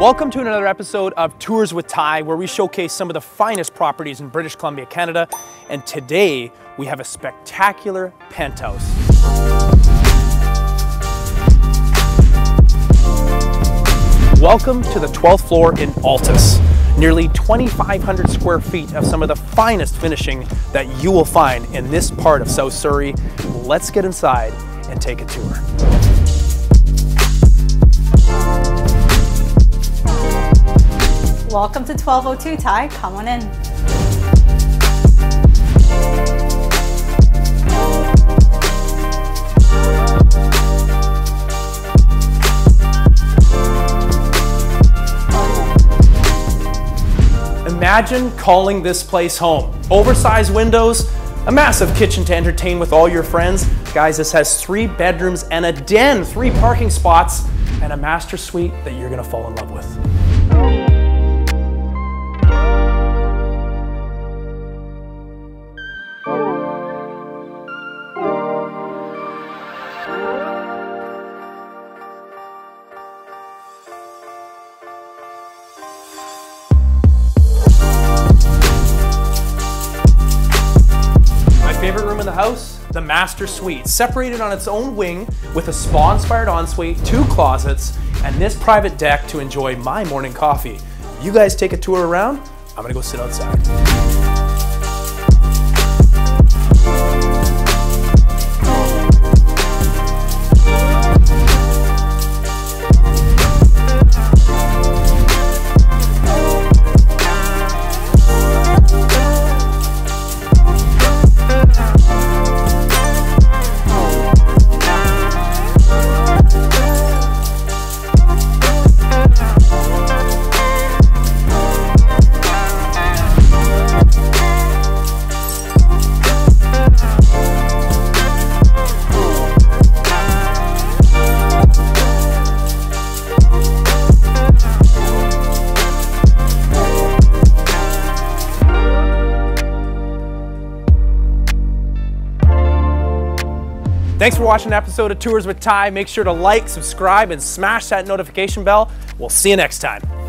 Welcome to another episode of Tours with Ty, where we showcase some of the finest properties in British Columbia, Canada. And today we have a spectacular penthouse. Welcome to the 12th floor in Altus. Nearly 2,500 square feet of some of the finest finishing that you will find in this part of South Surrey. Let's get inside and take a tour. Welcome to 1202 Ty. Come on in. Imagine calling this place home. Oversized windows, a massive kitchen to entertain with all your friends. Guys, this has three bedrooms and a den, three parking spots, and a master suite that you're gonna fall in love with. Favorite room in the house, the master suite, separated on its own wing with a spa-inspired ensuite, two closets, and this private deck to enjoy my morning coffee. You guys take a tour around. I'm gonna go sit outside. Thanks for watching an episode of Tours with Ty. Make sure to like, subscribe, and smash that notification bell. We'll see you next time.